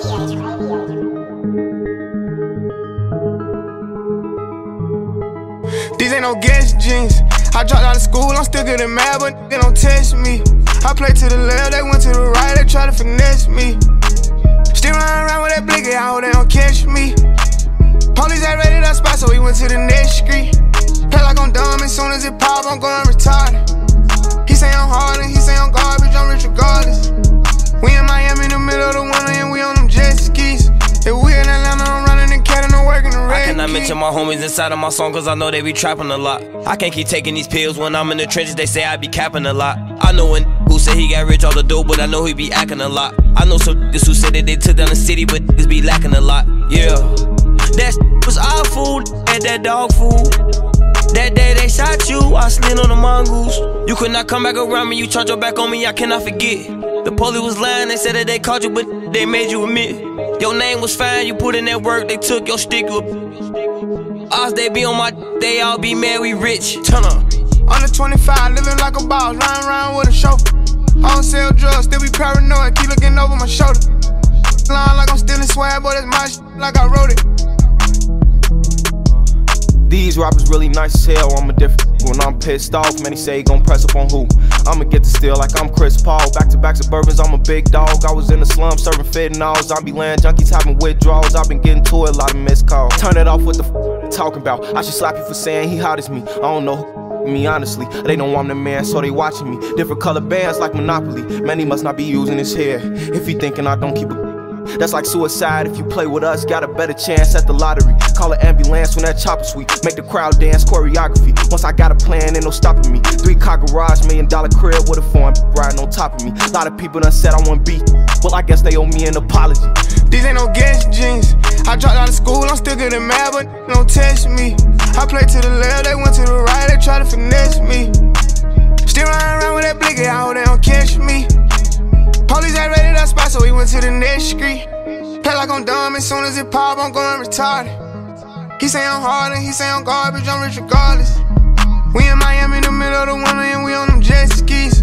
These ain't no guess jeans. I dropped out of school, I'm still getting mad, but they don't test me. I played to the left, they went to the right, they try to finesse me. Still running around with that blicky, I hope they don't catch me. Police at raided that spot, so we went to the next street. Play like I'm dumb, as soon as it pop, I'm going retarded. He say I'm hard and he my homies inside of my song cause I know they be trapping a lot. I can't keep taking these pills when I'm in the trenches, they say I be capping a lot. I know when who say he got rich off the dope, but I know he be acting a lot. I know some who said that they took down the city, but niggas be lacking a lot. Yeah. That was our food, and that dog food. That day they shot you, I slid on the mongoose. You could not come back around me, you turned your back on me, I cannot forget. The police was lying, they said that they caught you, but they made you admit. Your name was fine, you put in that work, they took your stick. You a Oz, they be on my, they all be mad, we rich. Turn up. Under 25, living like a boss, lying around with a chauffeur. I don't sell drugs, still be paranoid, keep looking over my shoulder. Lying like I'm stealing swag, but it's my shit, like I wrote it. These rappers really nice as hell, I'm a different. When I'm pissed off, many say gon' press up on who? I'ma get the steal like I'm Chris Paul. Back to back suburbans, I'm a big dog. I was in the slum serving fentanyls. I be land junkies having withdrawals. I've been getting to a lot of missed calls. Turn it off what the f- talking about. I should slap you for saying he hot as me. I don't know who me honestly. They know I'm the man, so they watching me. Different color bands like Monopoly. Man, he must not be using his hair. If he thinking I don't keep a that's like suicide. If you play with us, got a better chance at the lottery. Call an ambulance when that chopper sweet. Make the crowd dance choreography. Once I got a plan, ain't no stopping me. Three car garage, million dollar crib with a foreign riding on top of me. A lot of people done said I want beat. Well, I guess they owe me an apology. These ain't no guess jeans. I dropped out of school, I'm still getting mad, but don't test me. I play to the left, they went to the right, they try to finesse me. Still running around with that blicky, I to the next street. Play like I'm dumb, as soon as it pop, I'm going retarded. He say I'm hard and he say I'm garbage, I'm rich regardless. We in Miami in the middle of the winter and we on them jet skis.